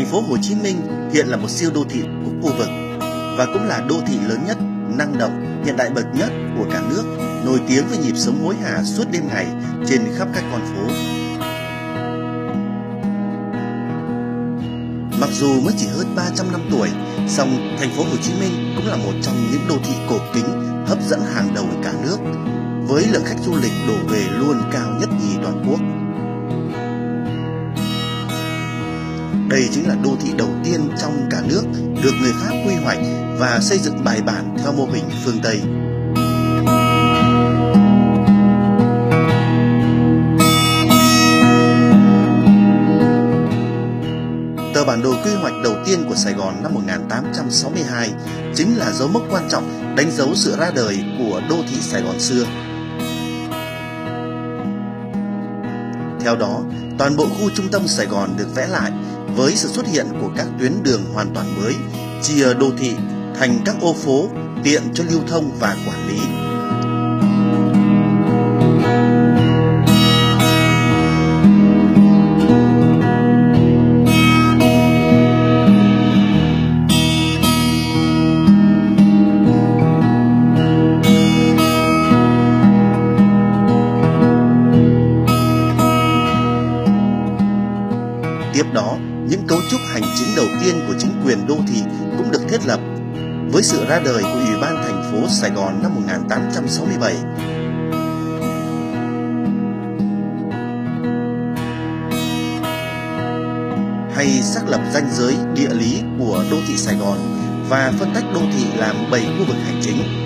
thành phố Hồ Chí Minh hiện là một siêu đô thị của khu vực và cũng là đô thị lớn nhất, năng động, hiện đại bậc nhất của cả nước, nổi tiếng với nhịp sống hối hả suốt đêm ngày trên khắp các con phố. Mặc dù mới chỉ hơn 300 năm tuổi, song thành phố Hồ Chí Minh cũng là một trong những đô thị cổ kính hấp dẫn hàng đầu cả nước, với lượng khách du lịch đổ về luôn cao nhất nhì toàn quốc. Đây chính là đô thị đầu tiên trong cả nước được người Pháp quy hoạch và xây dựng bài bản theo mô hình phương Tây. Tờ bản đồ quy hoạch đầu tiên của Sài Gòn năm 1862 chính là dấu mốc quan trọng đánh dấu sự ra đời của đô thị Sài Gòn xưa. Theo đó, toàn bộ khu trung tâm Sài Gòn được vẽ lại với sự xuất hiện của các tuyến đường hoàn toàn mới, chia đô thị thành các ô phố tiện cho lưu thông và quản lý. Hành chính đầu tiên của chính quyền đô thị cũng được thiết lập với sự ra đời của Ủy ban thành phố Sài Gòn năm 1867. Hay xác lập ranh giới địa lý của đô thị Sài Gòn và phân tách đô thị làm 7 khu vực hành chính.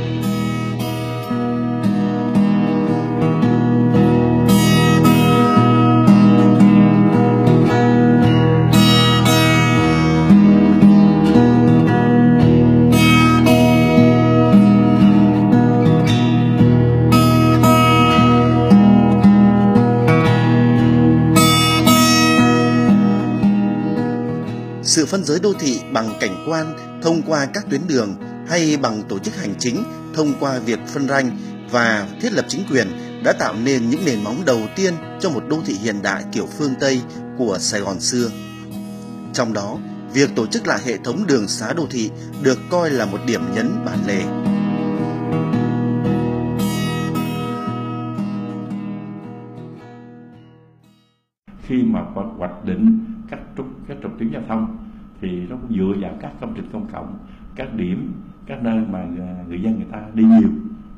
Phân giới đô thị bằng cảnh quan thông qua các tuyến đường hay bằng tổ chức hành chính thông qua việc phân ranh và thiết lập chính quyền đã tạo nên những nền móng đầu tiên cho một đô thị hiện đại kiểu phương Tây của Sài Gòn xưa. Trong đó, việc tổ chức lại hệ thống đường xá đô thị được coi là một điểm nhấn bản lề. khi mà hoạch định các trục các trục tuyến giao thông thì nó cũng dựa vào các công trình công cộng các điểm các nơi mà à, người dân người ta đi nhiều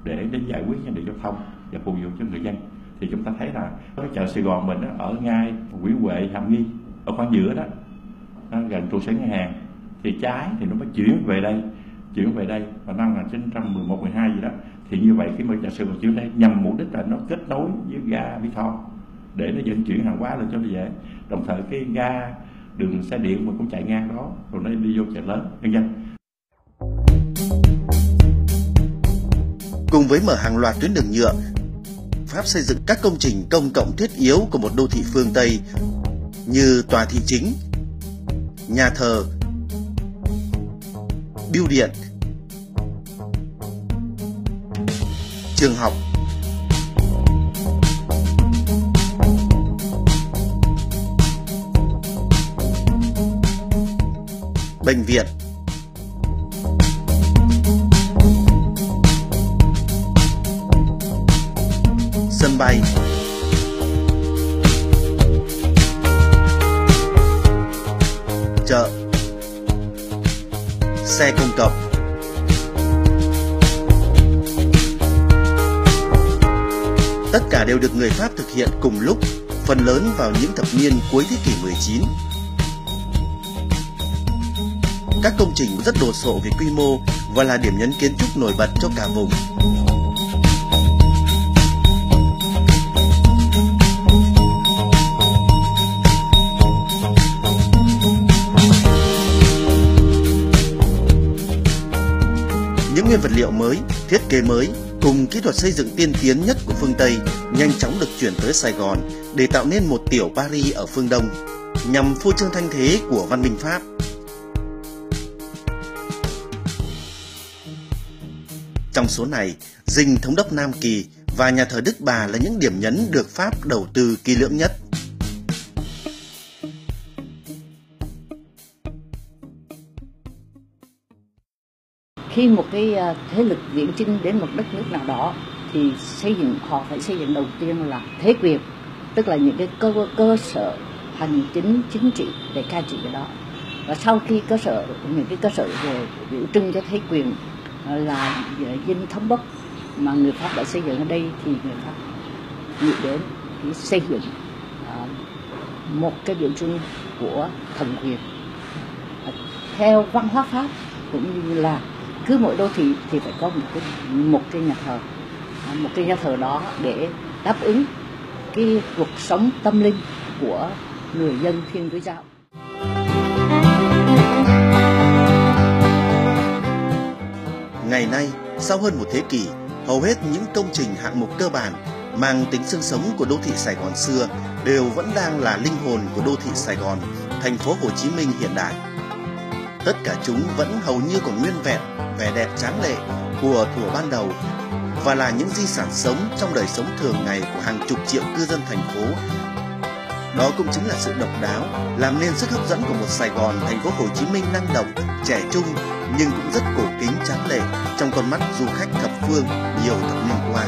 để đến giải quyết vấn đề giao thông và phục vụ cho người dân. Thì chúng ta thấy là cái chợ Sài Gòn mình đó, ở ngay Nguyễn Huệ Hàm Nghi ở khoảng giữa đó gần trụ sở ngân hàng. Thì trái thì nó mới chuyển về đây chuyển về đây. Vào năm 1911 12 gì đó thì như vậy khi mà chợ Sài Gòn chuyển đây nhằm mục đích là nó kết nối với ga Mỹ Tho để nó vận chuyển hàng hóa lên cho nó dễ. Đồng thời cái ga đường xe điện mà cũng chạy ngang đó rồi nó đi vô chợ lớn nhân dân. Cùng với mở hàng loạt tuyến đường nhựa, Pháp xây dựng các công trình công cộng thiết yếu của một đô thị phương Tây như tòa thị chính, nhà thờ, bưu điện, trường học, bệnh viện, sân bay, chợ, xe công cộng. Tất cả đều được người Pháp thực hiện cùng lúc, phần lớn vào những thập niên cuối thế kỷ 19. Các công trình rất đồ sộ về quy mô và là điểm nhấn kiến trúc nổi bật cho cả vùng. Những nguyên vật liệu mới, thiết kế mới cùng kỹ thuật xây dựng tiên tiến nhất của phương Tây nhanh chóng được chuyển tới Sài Gòn để tạo nên một tiểu Paris ở phương Đông, nhằm phô trương thanh thế của văn minh Pháp. Trong số này, dinh thống đốc Nam Kỳ và nhà thờ Đức Bà là những điểm nhấn được Pháp đầu tư kỳ lưỡng nhất. Khi một cái à, thế lực viễn chinh đến một đất nước nào đó thì xây dựng họ phải xây dựng đầu tiên là thế quyền, tức là những cái cơ cơ sở hành chính chính trị để cai trị cái đó và sau khi cơ sở những cái cơ sở về biểu trưng cho thế quyền là dinh thống đốc mà người pháp đã xây dựng ở đây thì người pháp nghĩ đến cái xây dựng à, một cái biểu trưng của thần quyền. À, theo văn hóa pháp cũng như là cứ mỗi đô thị thì phải có một cái một cái nhà thờ. À, một cái nhà thờ đó để đáp ứng cái cuộc sống tâm linh của người dân thiên chúa giáo. Ngày nay, sau hơn một thế kỷ, hầu hết những công trình hạng mục cơ bản mang tính xương sống của đô thị Sài Gòn xưa đều vẫn đang là linh hồn của đô thị Sài Gòn, thành phố Hồ Chí Minh hiện đại. Tất cả chúng vẫn hầu như còn nguyên vẹn, vẻ đẹp tráng lệ của thuở ban đầu và là những di sản sống trong đời sống thường ngày của hàng chục triệu cư dân thành phố. Đó cũng chính là sự độc đáo, làm nên sức hấp dẫn của một Sài Gòn, thành phố Hồ Chí Minh năng động, trẻ trung nhưng cũng rất cổ kính, tráng lệ trong con mắt du khách thập phương, nhiều thập niên qua.